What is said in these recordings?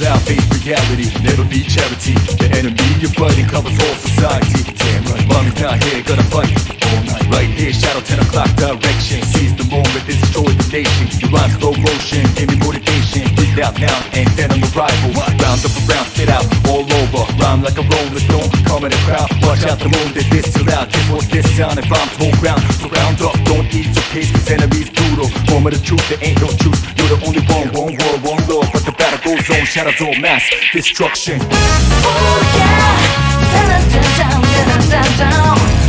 reality, never be charity. The enemy you're fighting covers all society. Damn right, mommy's not here, gonna fight all night. Right here, shadow 10 o'clock direction. Seize the moment, this destroy the nation. Your rhyme slow motion, give me motivation. Breathe out now, and then I'm a rival. Round up around, spit out all over. Rhyme like a rolling stone, come in the crowd. Watch out the moon, that this too loud. This what this sound, and bombs whole ground. So round up, don't ease your pace, cause enemies brutal. Moment of the truth, there ain't no truth. You're the only one, one world, one law. But the goes on, shadows all mass destruction. Oh yeah, down, down, down, baby,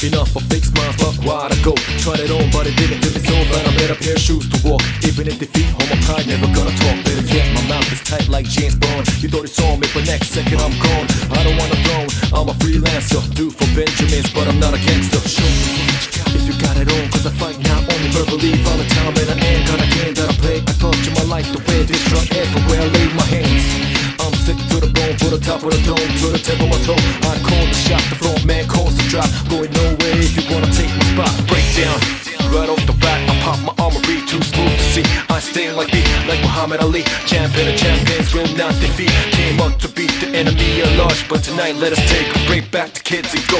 Enough of fake smiles, fuck why'd I go? Tried it on, but it didn't fit me so bad. I made a pair of shoes to walk. Even if feet home, my pride never gonna talk. Better yet, my mouth is tight like James Bond. You thought you saw me, but next second I'm gone. I don't want a throne, I'm a freelancer. Do for Benjamins, but I'm not a gangster. Show me if you got it on. Cause I fight now only verbally, all the time. And I ain't got a game that I play. I culture my life the way this truck everywhere I lay my hands. I'm sick to the bone, to the top of the dome, to the tip of my toe. I right off the bat, I pop my armory, too smooth to see. I stay like me, like Muhammad Ali. Champion of champions will not defeat. Came up to beat the enemy at large, but tonight let us take a break back to kids and go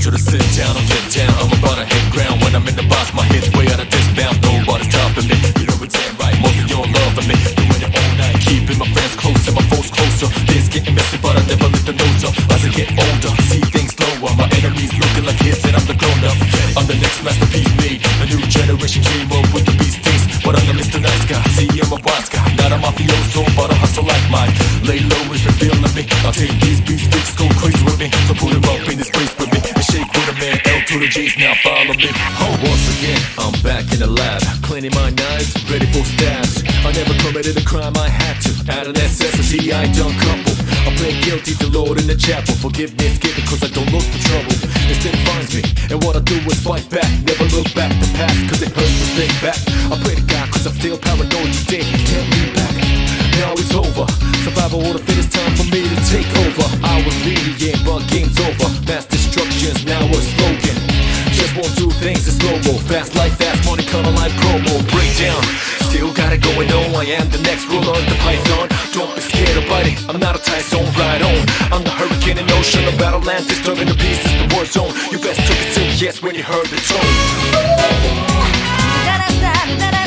told you to sit down or get down. I'm about to hit ground when I'm in the box. My head's way out of this bounds. Nobody's stopping me. You know it's ain't right. Most of you don't love me. Doing it all night. Keeping my friends close and my foes closer. Things getting messy, but I never let the nose up. As I get older, see things slower. My enemies looking like kids, and I'm the grown up. I'm the next masterpiece made. A new generation came Oh, once again, I'm back in the lab. Cleaning my knives, ready for stabs. I never committed a crime I had to. Out of necessity, I done couple. I plead guilty to Lord in the chapel. Forgiveness given cause I don't look for trouble. It still finds me. And what I do is fight back. Never look back the past cause it hurts to think back. I pray to God cause I'm still I am the next ruler of the python. Don't be scared of biting. I'm not a Tyson, right on. I'm the hurricane in ocean. A battle land disturbing the peace. It's the war zone. You best took it serious when you heard the tone. Da da da da.